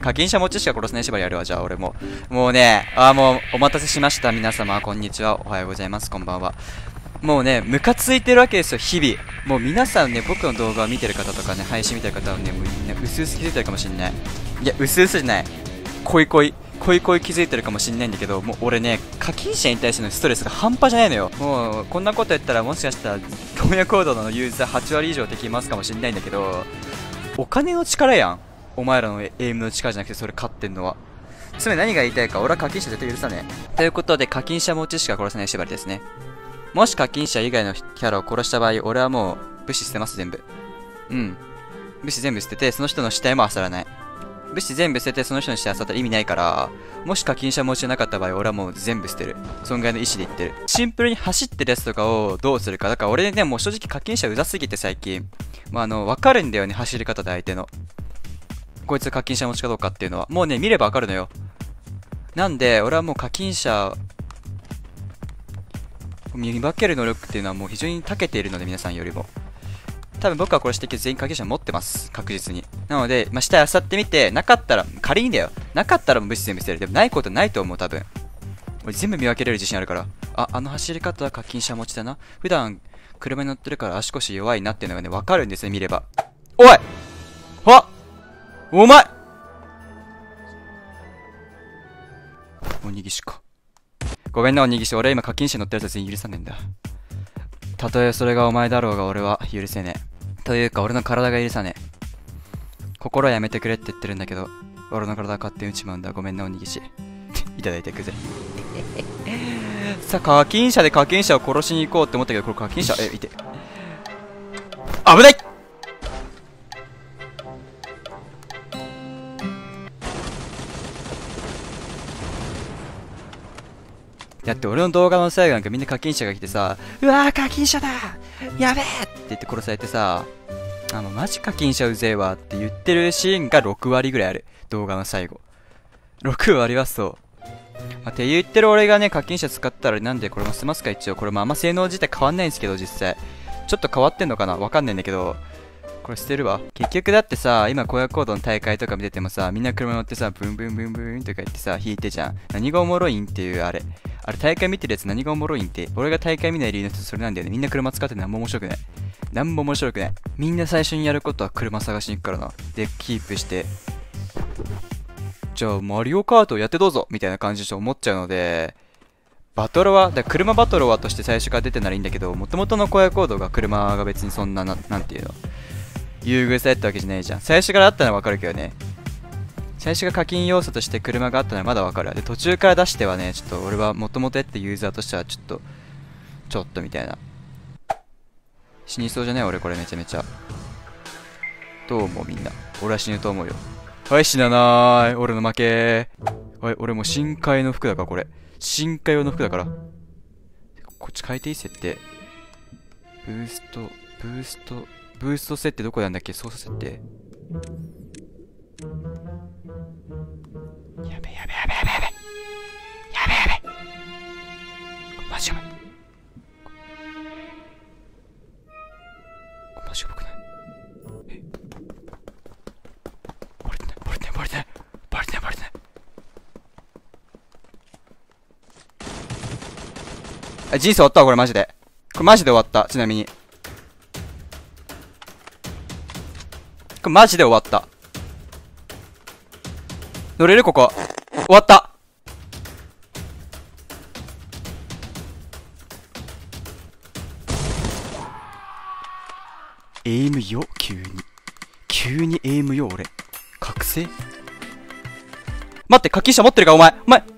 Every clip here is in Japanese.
課金者持ちしか殺せない縛りやるわ、じゃあ俺も。もうね、あーもうお待たせしました。皆様、こんにちは。おはようございます。こんばんは。もうね、ムカついてるわけですよ、日々。もう皆さんね、僕の動画を見てる方とかね、配信見てる方はね、もうみんな薄々気づいてるかもしんない。いや、薄々じゃない。恋恋。恋恋気づいてるかもしんないんだけど、もう俺ね、課金者に対してのストレスが半端じゃないのよ。もう、こんなこと言ったらもしかしたら、婚約行動のユーザー8割以上敵いますかもしんないんだけど、お金の力やん。お前らのエイムの力じゃなくてそれ勝ってんのは。つまり何が言いたいか、俺は課金者絶対許さねえ。ということで、課金者持ちしか殺せない縛りですね。もし課金者以外のキャラを殺した場合、俺はもう武士捨てます、全部。うん。武士全部捨てて、その人の死体も漁らない。武士全部捨てて、その人の死体漁ったら意味ないから、もし課金者持ちじゃなかった場合、俺はもう全部捨てる。そんぐらいの意思で言ってる。シンプルに走ってるやつとかをどうするか。だから俺ね、もう正直課金者うざすぎて最近。まあ、あの、わかるんだよね、走り方で相手の。こいつ課金者持ちかどうかっていうのは。もうね、見ればわかるのよ。なんで、俺はもう課金者見分ける能力っていうのはもう非常に長けているので皆さんよりも。多分僕が殺してきて全員課金者持ってます。確実に。なので、まあ、下あさってみてなかったら仮にだよ。なかったらもう武士全部捨てる。でもないことないと思う多分。俺全部見分けれる自信あるから。ああの走り方は課金者持ちだな。普段車に乗ってるから足腰弱いなっていうのがね分かるんですね見れば。おい!あお前おにぎしかごめんな、おにぎし。俺今課金者乗ってるやつに許さねえんだ。たとえそれがお前だろうが俺は許せねえ。というか俺の体が許さねえ。心はやめてくれって言ってるんだけど、俺の体勝手に打ちまうんだ。ごめんな、おにぎし。いただいてくぜ。さあ、課金者で課金者を殺しに行こうって思ったけど、これ課金者、え、いて。危ないだって俺の動画の最後なんかみんな課金者が来てさ、うわー課金者だやべえって言って殺されてさ、あの、マジ課金者うぜえわって言ってるシーンが6割ぐらいある。動画の最後。6割はそう。まあ、って言ってる俺がね、課金者使ったらなんでこれも捨てますか一応。これもあんま性能自体変わんないんですけど、実際。ちょっと変わってんのかなわかんないんだけど、これ捨てるわ。結局だってさ、今荒野行動の大会とか見ててもさ、みんな車乗ってさ、ブンブンブンブンとか言ってさ、引いてじゃん。何がおもろいんっていうあれ。あれ大会見てるやつ何がおもろいんって。俺が大会見ない理由の一つそれなんだよね。みんな車使って何も面白くない。何も面白くない。みんな最初にやることは車探しに行くからな。で、キープして。じゃあ、マリオカートやってどうぞみたいな感じで思っちゃうので、バトロワ、だ車バトロワとして最初から出てならいいんだけど、もともとの荒野行動が車が別にそんなな、なんていうの。優遇されたわけじゃないじゃん。最初からあったのはわかるけどね。最初が課金要素として車があったのはまだわかる。で、途中から出してはね、ちょっと俺はもともとやってユーザーとしてはちょっと、ちょっとみたいな。死にそうじゃない俺これめちゃめちゃ。どう思うみんな？俺は死ぬと思うよ。はい、死なない。俺の負け。はい、俺もう深海の服だからこれ。深海用の服だから。こっち変えていい？設定。ブースト、ブースト、ブースト設定どこなんだっけ？操作設定。マジやばい。マジやばくない？え？バレてない。バレてない。バレてない。バレてない。バレてない。あ人生終わったわこれマジで。これマジで終わったちなみに。これマジで終わった。乗れる？ここ。終わった。待って課金者持ってるかお前。お前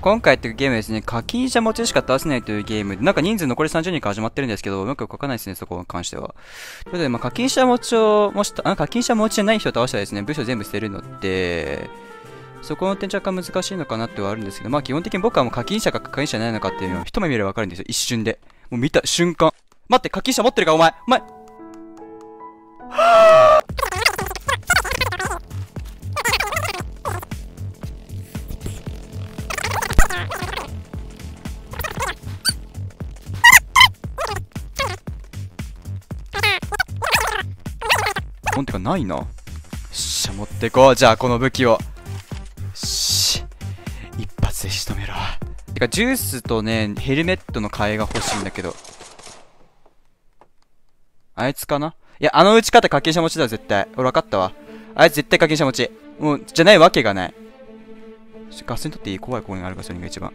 今回っていうゲームですね、課金者持ちしか倒せないというゲームで、なんか人数残り30人から始まってるんですけど、うまく書かないですね、そこに関しては。ということで、まあ、課金者持ちを、もし、あ、課金者持ちじゃない人を倒したらですね、部署全部捨てるので、そこの点若干難しいのかなってはあるんですけど、まあ基本的に僕はもう課金者か課金者じゃないのかっていうのを一目見ればわかるんですよ、一瞬で。もう見た瞬間。待って、課金者持ってるか、お前お前ほんてかないな。よっしゃ、持ってこう。じゃあ、この武器を。し。一発で仕留めろ。てか、ジュースとね、ヘルメットの替えが欲しいんだけど。あいつかな？いや、あの打ち方課金者持ちだ、絶対。俺分かったわ。あいつ絶対課金者持ち。もう、じゃないわけがない。ガスにとっていい怖い公園があるか、それが一番。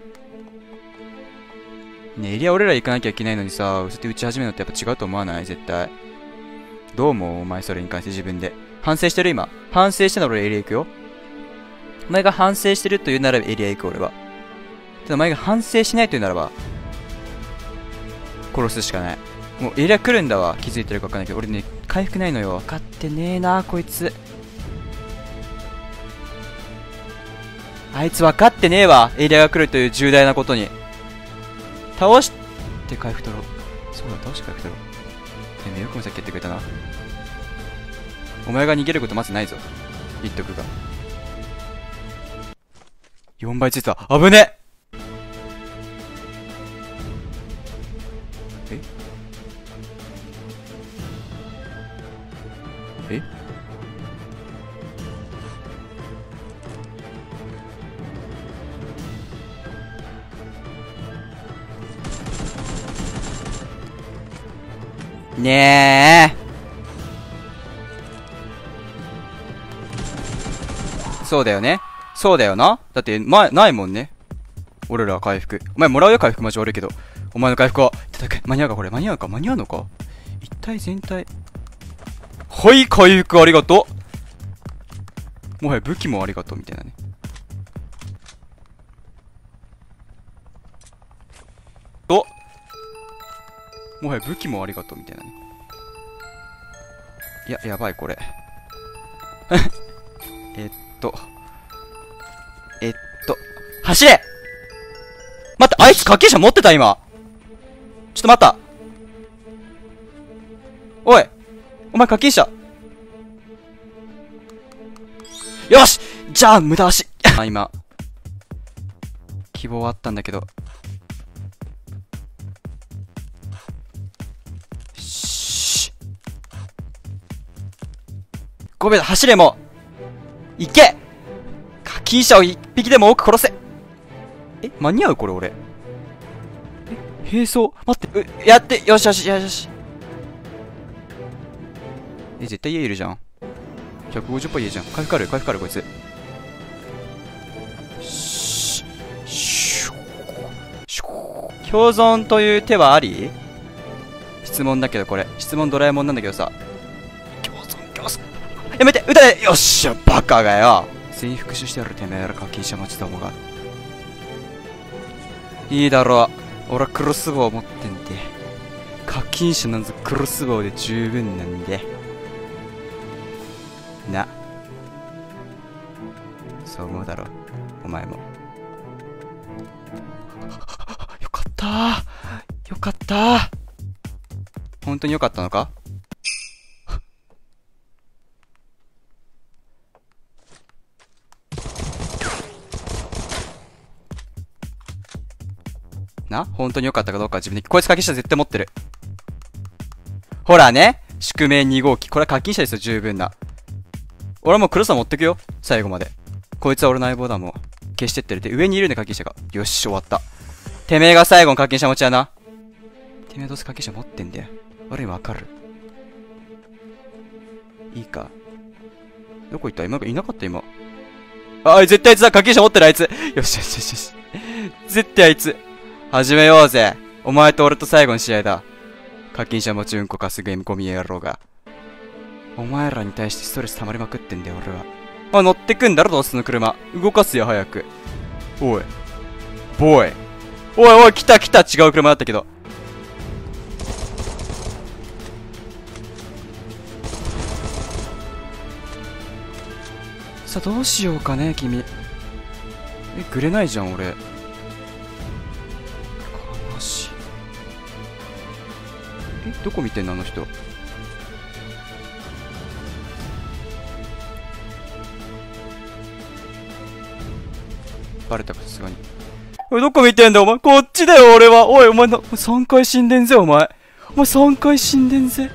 ねエリア俺ら行かなきゃいけないのにさ、そうやって打ち始めるのってやっぱ違うと思わない？絶対。どう思うお前それに関して自分で。反省してる？今。反省してなら俺エリア行くよ。お前が反省してるというならエリア行く俺は。ただお前が反省しないというならば、殺すしかない。もうエリア来るんだわ。気づいてるか分かんないけど、俺ね、回復ないのよ。分かってねえな、こいつ。あいつ分かってねえわ。エリアが来るという重大なことに。倒して回復取ろう。そうだ、倒して回復取ろう。てめえよくもさっき言ってくれたな。お前が逃げることまずないぞ。言っとくが。4倍ついた。危ねねえそうだよね。そうだよな。だって、ま、ないもんね。俺らは回復。お前もらうよ、回復マジ悪いけど。お前の回復を。いただく。間に合うかこれ。間に合うか間に合うのか一体全体。はい、回復ありがとう。もはや武器もありがとう、みたいなね。おもはや武器もありがとう、みたいなね。いや、やばい、これ。えっと。えっと。走れ待って、あいつ課金者持ってた今。ちょっと待った。おいお前課金者よしじゃあ、無駄足 あ、今。希望あったんだけど。5秒だ、走れもう行け課金者を一匹でも多く殺せえ間に合うこれ俺。え並走待って、う、やってよしよしよしよし。え、絶対家いるじゃん。150%家じゃん。回復ある回復あるこいつ。しし共存という手はあり？質問だけどこれ。質問ドラえもんなんだけどさ。て撃たれよっしゃバカがよ。全員復讐してやるてめえら課金者待ちどもが。いいだろう。俺はクロスボウ持ってんで課金者なんぞクロスボウで十分なんで。な。そう思うだろお前も。よかった。よかった。本当によかったのか？な？本当に良かったかどうかは自分で。こいつ課金者絶対持ってる。ほらね。宿命2号機。これは課金者ですよ、十分な。俺はもう黒さ持ってくよ。最後まで。こいつは俺の相棒だもん。消してってるって。上にいるね、課金者が。よし、終わった。てめえが最後の課金者持ちやな。てめえどうせ課金者持ってんだよ。俺にわかる。いいか。どこ行った？今いなかった？今。あ、絶対あいつだ課金者持ってるあいつよしよしよしよし。絶対あいつ。始めようぜ。お前と俺と最後の試合だ。課金者持ちうんこかすゲームゴミ野郎が。お前らに対してストレス溜まりまくってんだよ、俺は。あ、乗ってくんだろ、どうすの車。動かすよ、早く。おい。ボーイおいおい来た来た違う車だったけどさあどうしようかね君えくれないじゃん俺どこ見てんのあの人？バレたかさすがに。おいどこ見てんだお前。こっちだよ俺は。おいお前な3回死んでんぜお前。お前3回死んでんぜ。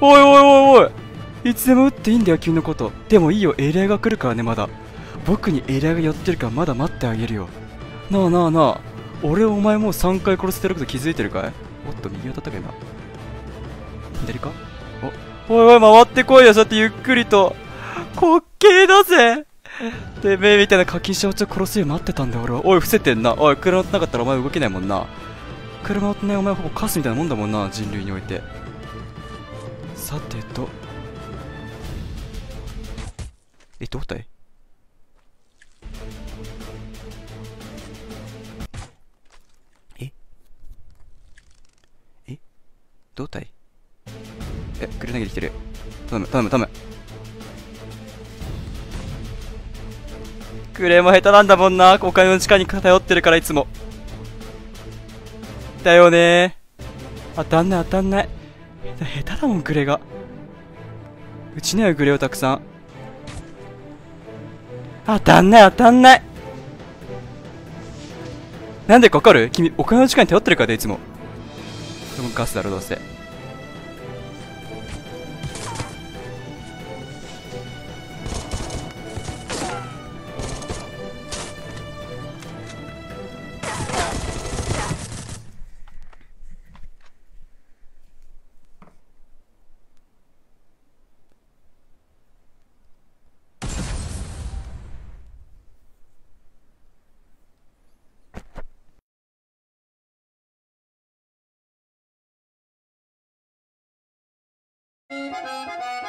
おいおいおいおい。いつでも撃っていいんだよ君のこと。でもいいよエリアが来るからねまだ。僕にエリアが寄ってるからまだ待ってあげるよ。なあなあなあ。俺お前もう3回殺してること気づいてるかい？おっと右当たったけどな左か？お。おいおい回ってこいよ。そうやってゆっくりと。滑稽だぜ。てめえみたいな課金者をちょ殺すように待ってたんだよ俺は。おい伏せてんな。おい車乗ってなかったらお前動けないもんな。車乗ってないお前ほぼカスみたいなもんだもんな。人類において。さてと。えどうどうだいえ黒投げできてる。頼む頼む頼む。クレーも下手なんだもんな。お金の力に偏ってるからいつも。だよね。当たんない当たんない。下手だもんクレが。うちにはグレをたくさん。当たんない当たんない。なんでかかる？君お金の力に頼ってるからでいつも。これもガスだろどうせ。Thank you.